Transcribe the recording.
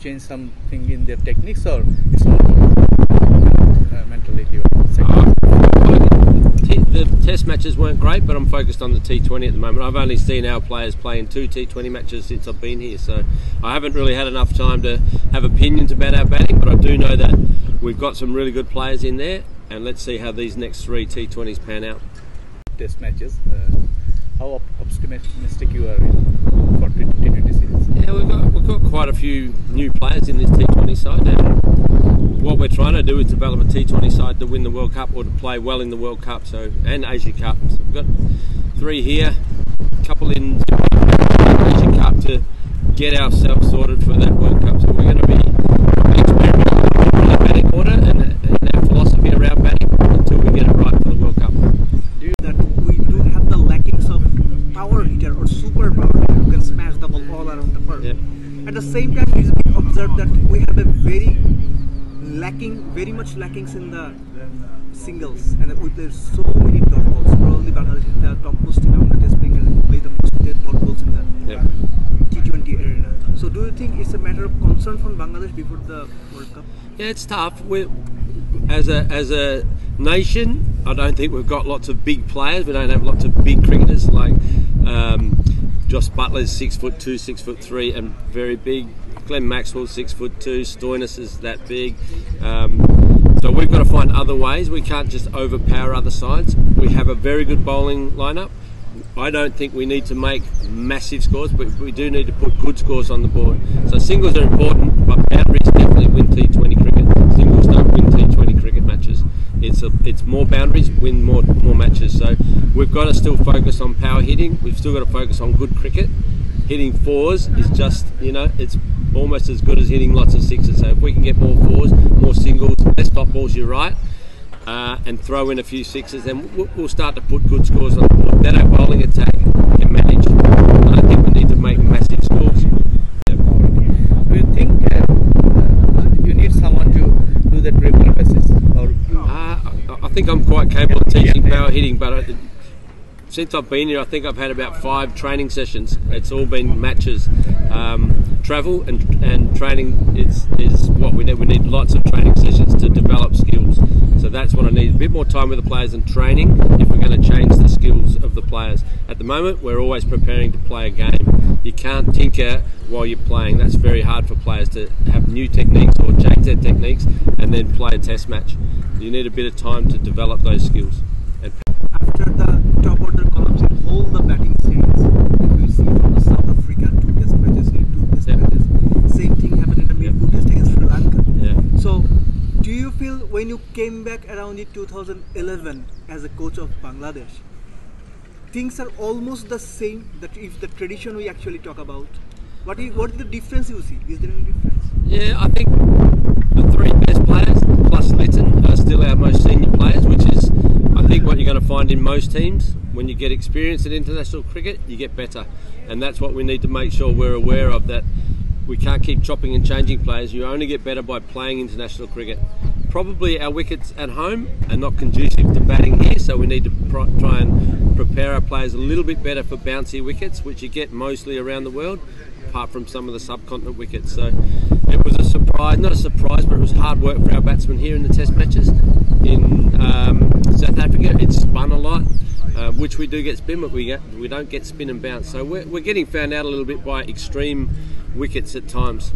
change something in their techniques, or it's all uh, mentality or second? T- the test matches weren't great, but I'm focused on the T20 at the moment. I've only seen our players playing two T20 matches since I've been here, so I haven't really had enough time to have opinions about our batting. But I do know that we've got some really good players in there, and let's see how these next three T20s pan out. test matches. Uh, how optimistic you are in for T- T20 series? Yeah, we've got, we've got quite a few new players in this T20 side, and what we're trying to do is develop a T20 side to win the World Cup or to play well in the World Cup, so and Asia Cup. So we've got three here, a couple in Asia Cup to get ourselves sorted for that World Cup. So we're going to be experimenting with batting order and, and our philosophy around batting until we get it right for the World Cup. do that we do have the lackings of power hitter or super power hitter who can smash the ball all around the park. Yep. At the same time, it's been observed that we have a very lacking, very much lackings in the singles, and we play so many dot balls. Probably Bangladesh is the top most team the test and play the most dot balls in the Yep. T20 arena. So, do you think it's a matter of concern from Bangladesh before the World Cup? Yeah, it's tough. We, as a as a nation, I don't think we've got lots of big players. We don't have lots of big cricketers like um, Josh Buttler's six foot two, six foot three, and very big. Glenn Maxwell's six foot two. Stoinis is that big. Um, so we've got to find other ways. We can't just overpower other sides. We have a very good bowling lineup. I don't think we need to make massive scores, but we do need to put good scores on the board. So singles are important, but boundaries definitely win T20 cricket. Singles don't win T20 cricket matches. It's a, it's more boundaries win more more matches. So we've got to still focus on power hitting. We've still got to focus on good cricket. Hitting fours is just you know it's almost as good as hitting lots of sixes. So if we can get more fours, more singles, less dot balls, you're right uh, and throw in a few sixes, then we'll, we'll start to put good scores on the board. That our bowling attack can manage. I don't think we need to make massive scores. Do you think uh, you need someone to do that regular basis, or Uh, I, I think I'm quite capable of teaching power hitting, but I, since I've been here, I think I've had about five training sessions. It's all been matches. Um, travel and, and training is, is what we need. We need lots of training sessions to develop skills. So that's what I need. A bit more time with the players and training if we're going to change the skills of the players. At the moment, we're always preparing to play a game. You can't tinker while you're playing. That's very hard for players to have new techniques or change their techniques and then play a test match. You need a bit of time to develop those skills. After the top order collapse in all the batting series, if you see from the South Africa two test matches, in two test Yeah. matches, same thing happened in the Mirpur test against Sri Lanka. yeah. So, do you feel when you came back around in 2011 as a coach of Bangladesh, things are almost the same? That if the tradition we actually talk about, what is what is the difference you see? Is there any difference? Yeah, I think the three best players plus Litton are still our most senior players, which is, I think, what you're going to find in most teams. When you get experience in international cricket, you get better, and that's what we need to make sure we're aware of. That we can't keep chopping and changing players. You only get better by playing international cricket. Probably our wickets at home are not conducive to batting here, so we need to try and prepare our players a little bit better for bouncy wickets, which you get mostly around the world, apart from some of the subcontinent wickets. So it was a surprise, not a surprise, but it was hard work for our batsmen here in the Test matches in um, South Africa. It spun a lot. Uh, which we do get spin, but we get, we don't get spin and bounce. So we're, we're getting found out a little bit by extreme wickets at times.